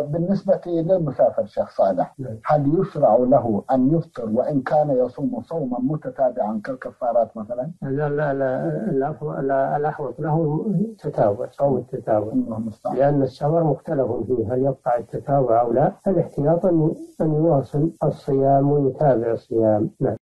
بالنسبة للمسافر شيخ صالح نعم. هل يشرع له أن يفطر وإن كان يصوم صوما متتابعا كالكفارات مثلا؟ لا لا لا لا الأحوط له التتابع صوم التتابع. الله المستعان لأن السفر مختلف فيه هل يقطع التتابع أو لا؟ الاحتياط أن يواصل الصيام ويتابع الصيام. نعم.